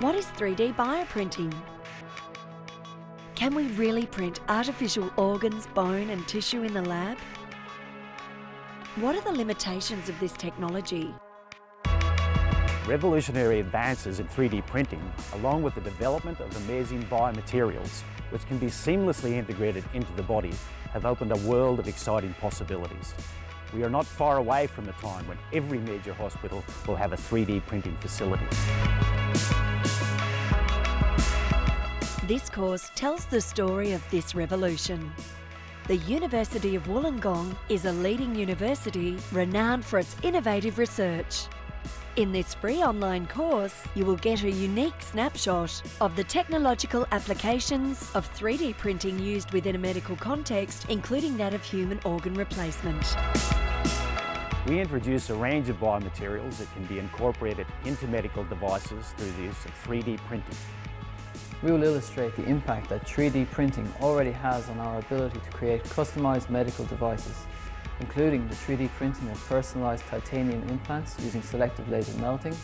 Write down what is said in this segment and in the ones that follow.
What is 3D bioprinting? Can we really print artificial organs, bone and tissue in the lab? What are the limitations of this technology? Revolutionary advances in 3D printing, along with the development of amazing biomaterials, which can be seamlessly integrated into the body, have opened a world of exciting possibilities. We are not far away from the time when every major hospital will have a 3D printing facility. This course tells the story of this revolution. The University of Wollongong is a leading university renowned for its innovative research. In this free online course, you will get a unique snapshot of the technological applications of 3D printing used within a medical context, including that of human organ replacement. We introduce a range of biomaterials that can be incorporated into medical devices through the use of 3D printing. We will illustrate the impact that 3D printing already has on our ability to create customised medical devices, including the 3D printing of personalised titanium implants using selective laser melting,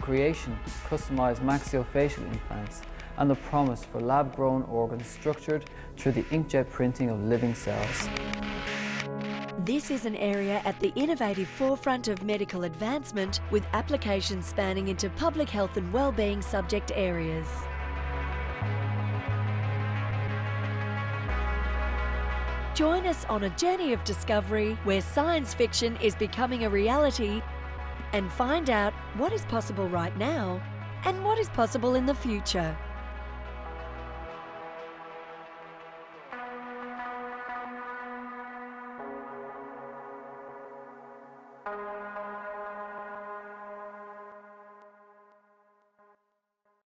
creation of customised maxillofacial implants, and the promise for lab-grown organs structured through the inkjet printing of living cells. This is an area at the innovative forefront of medical advancement with applications spanning into public health and well-being subject areas. Join us on a journey of discovery where science fiction is becoming a reality and find out what is possible right now and what is possible in the future.